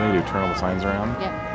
constantly to turn all the signs around. Yep.